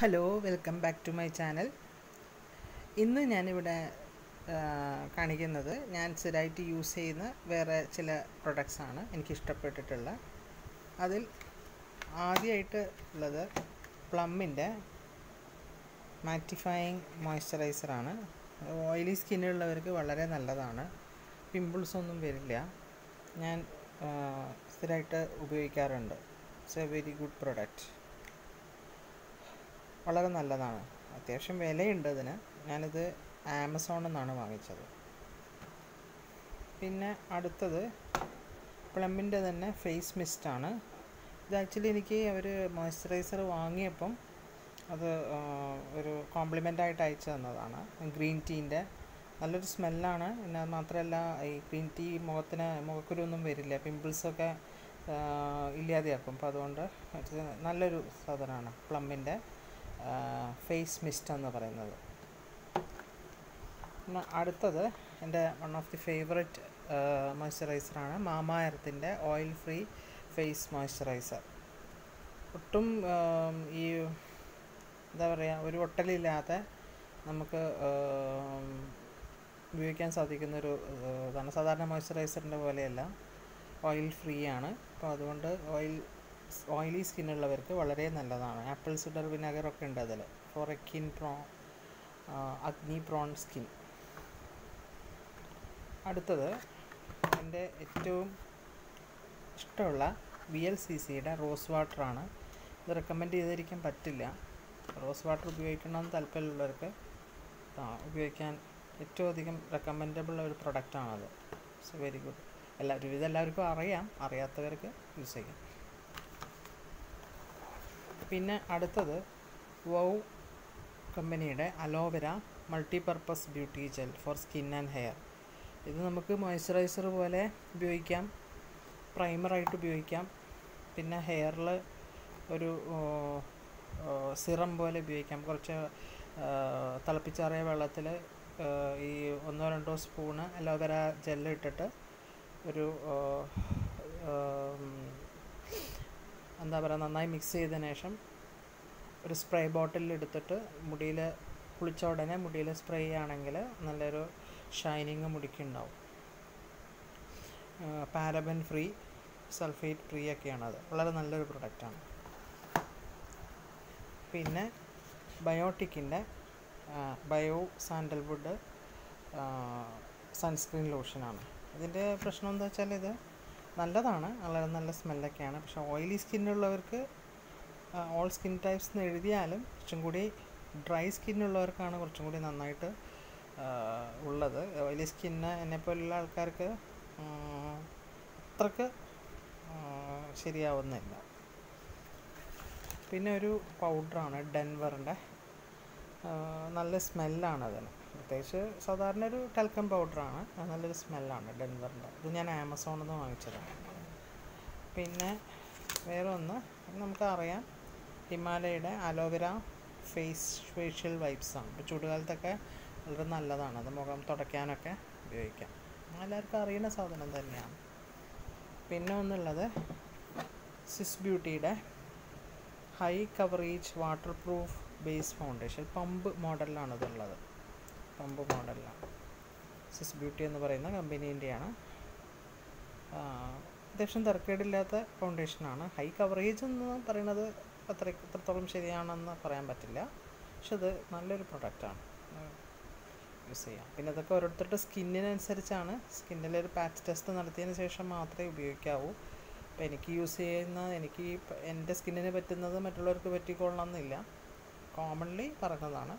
Hello welcome back to my channel ഇന്ന് ഞാനിവിടെ കാണിക്കുന്നത് ഞാൻ സ്ഥിരമായിട്ട് യൂസ് ചെയ്യുന്ന വേറെ ചില പ്രൊഡക്ട്സാണ് ആണ് എനിക്ക് ഇഷ്ടപ്പെട്ടിട്ടുള്ള അതിൽ ആദ്യമായിട്ട് ഉള്ളത് പ്ലമ്മിന്റെ മാറ്റിഫയിങ് മോയ്സ്ചറൈസറാണ് ഓയിലി സ്കിന്നുള്ളവർക്ക് വളരെ നല്ലതാണ്. പിമ്പിൾസ് ഒന്നും വരില്ല. ഞാൻ സ്ഥിരമായിട്ട് ഉപയോഗിക്കാറുണ്ട്. It's a very good product വളരെ നല്ലതാണ്. അത്യാവശ്യം വിലയുണ്ട് ഇതിന് ഞാനിത് ആമസോണിൽ നിന്നാണ് വാങ്ങിച്ചത്. പിന്നെ അടുത്തത് പ്ലമ്മിന്റെ തന്നെ ഫേസ് മിസ്റ്റാണ് ഇത് ആക്ച്വലി എനിക്ക് അവർ മോയ്സ്ചറൈസർ വാങ്ങിയപ്പം അത് ഒരു കോംപ്ലിമെന്റ് ആയിട്ട് അയച്ചു തന്നതാണ്. ഗ്രീൻ ടീന്റെ. നല്ലൊരു സ്മെല്ലാണ്. പിന്നെ അത് മാത്രമല്ല ഈ ഗ്രീൻ ടീ മുഖത്തിന് മുഖക്കുരൊന്നും വരില്ല. പിമ്പിൾസൊക്കെ ഇല്ലാതെയാക്കും. അപ്പോൾ അതുകൊണ്ട് നല്ലൊരു സാധനമാണ് പ്ലമ്മിന്റെ ഫേസ് മിസ്റ്റ് എന്ന് പറയുന്നത്. അടുത്തത് എന്റെ വൺ ഓഫ് ദി ഫേവററ്റ് മോയ്സ്ചറൈസറാണ് മാമായർത്തിന്റെ ഓയിൽ ഫ്രീ ഫേസ് മോയ്സ്ചറൈസർ ഒട്ടും ഈ എന്താ പറയുക ഒരു ഒട്ടലില്ലാതെ നമുക്ക് ഉപയോഗിക്കാൻ സാധിക്കുന്നൊരു ആ, ഇതാണ്. സാധാരണ മോയ്സ്ചറൈസറിന്റെ പോലെയല്ല. ഓയിൽ ഫ്രീ ആണ്. അപ്പോൾ അതുകൊണ്ട് ഓയിൽ ഓയിലി സ്കിന്നുള്ളവർക്ക് വളരെ നല്ലതാണ്. ആപ്പിൾ സിഡർ വിനാഗറൊക്കെ ഉണ്ട് അതിൽ for acne pro acne prone skin അടുത്തത് എന്റെ ഏറ്റവും ഇഷ്ടമുള്ള വി എൽ സി സിയുടെ റോസ് വാട്ടറാണ് ഇത് റെക്കമെൻഡ് ചെയ്തിരിക്കാൻ പറ്റില്ല. റോസ് വാട്ടർ ഉപയോഗിക്കണമെന്ന് താല്പര്യമുള്ളവർക്ക് ഉപയോഗിക്കാൻ ഏറ്റവും അധികം റെക്കമെൻഡബിൾ ഒരു പ്രൊഡക്റ്റാണത് സോ വെരി ഗുഡ് എല്ലാവരും ഇതെല്ലാവർക്കും അറിയാം. അറിയാത്തവർക്ക് യൂസ് ചെയ്യാം. പിന്നെ അടുത്തത് വൗ കമ്പനിയുടെ aloe vera multipurpose beauty gel for skin and hair. ഇത് നമുക്ക് മോയ്സ്ചറൈസർ പോലെ ഉപയോഗിക്കാം പ്രൈമറായിട്ട് ഉപയോഗിക്കാം. പിന്നെ ഹെയറിൽ ഒരു സിറം പോലെ ഉപയോഗിക്കാം. കുറച്ച് തിളപ്പിച്ചാറിയ വെള്ളത്തിൽ ഈ ഒന്നോ രണ്ടോ സ്പൂണ് അലോവെര ജെല്ലിട്ടിട്ട് ഒരു എന്താ പറയുക നന്നായി മിക്സ് ചെയ്തതിന് ശേഷം ഒരു സ്പ്രേ ബോട്ടിലിൽ എടുത്തിട്ട് മുടിയിൽ കുളിച്ച ഉടനെ മുടിയിൽ സ്പ്രേ ചെയ്യുകയാണെങ്കിൽ നല്ലൊരു ഷൈനിങ് മുടിക്കുണ്ടാവും പാരബൻ ഫ്രീ സൾഫേറ്റ് ഫ്രീ ഒക്കെയാണത് വളരെ നല്ലൊരു പ്രൊഡക്റ്റാണ് പിന്നെ ബയോട്ടിക്കിന്റെ ബയോ സാൻഡൽവുഡ് സൺസ്ക്രീൻ ലോഷനാണ് ഇതിന്റെ പ്രശ്നം എന്താ വെച്ചാൽ ഇത് നല്ലതാണ്. വളരെ നല്ല സ്മെല്ലൊക്കെയാണ്. പക്ഷേ ഓയിലി സ്കിന്നുള്ളവർക്ക് ഓൾ സ്കിൻ ടൈപ്സ് എന്ന് എഴുതിയാലും കുറച്ചും കൂടി ഡ്രൈ സ്കിന്നുള്ളവർക്കാണ് കുറച്ചും കൂടി നന്നായിട്ട് ഉള്ളത്. ഓയിലി സ്കിന്ന് എന്നെപ്പോലുള്ള ആൾക്കാർക്ക് അത്രയ്ക്ക് ശരിയാവുന്നില്ല. പിന്നെ ഒരു പൗഡറാണ് ഡെൻവറിന്റെ. നല്ല സ്മെല്ലാണ് അതിന് പ്രത്യേകിച്ച് സാധാരണ ഒരു ടെൽക്കം പൗഡറാണ് അത് നല്ലൊരു സ്മെല്ലാണ് ഡെൻവറിന്റെ. ഇത് ഞാൻ ആമസോണിൽ നിന്ന് വാങ്ങിച്ചതാണ്. പിന്നെ വേറെ ഒന്ന് നമുക്കറിയാം ഹിമാലയയുടെ aloe vera face facial wipes ആണ്. ഇപ്പോൾ ചൂടുകാലത്തൊക്കെ വളരെ നല്ലതാണ്. അത് മുഖം തുടയ്ക്കാനൊക്കെ ഉപയോഗിക്കാം. എല്ലാവർക്കും അറിയുന്ന സാധനം തന്നെയാണ്. പിന്നെ ഒന്നുള്ളത് സിസ് ബ്യൂട്ടിയുടെ high coverage waterproof base foundation pump മോഡലിലാണ് ഇതുള്ളത്. പമ്പ് മോഡലിലാണ് സിസ് ബ്യൂട്ടി എന്ന് പറയുന്ന കമ്പനീന്റെയാണ്. അത്യാവശ്യം തിരക്കേടില്ലാത്ത ഫൗണ്ടേഷനാണ് ഹൈ കവറേജ് എന്ന് പറയുന്നത് അത്ര എത്രത്തോളം ശരിയാണെന്ന് പറയാൻ പറ്റില്ല. പക്ഷെ അത് നല്ലൊരു പ്രൊഡക്റ്റാണ് യൂസ് ചെയ്യാം. പിന്നെ അതൊക്കെ ഓരോരുത്തരുടെ സ്കിന്നിനനുസരിച്ചാണ്. സ്കിന്നിലൊരു പാച്ച് ടെസ്റ്റ് നടത്തിയതിന് ശേഷം മാത്രമേ ഉപയോഗിക്കാവൂ. അപ്പോൾ എനിക്ക് യൂസ് ചെയ്യുന്ന എനിക്ക് എന്റെ സ്കിന്നിന് പറ്റുന്നത് മറ്റുള്ളവർക്ക് പറ്റിക്കൊള്ളണം എന്നില്ല കോമൺലി പറഞ്ഞതാണ്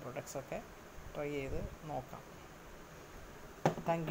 പ്രൊഡക്ട്സൊക്കെ ട്രൈ ചെയ്ത് നോക്കാം. താങ്ക്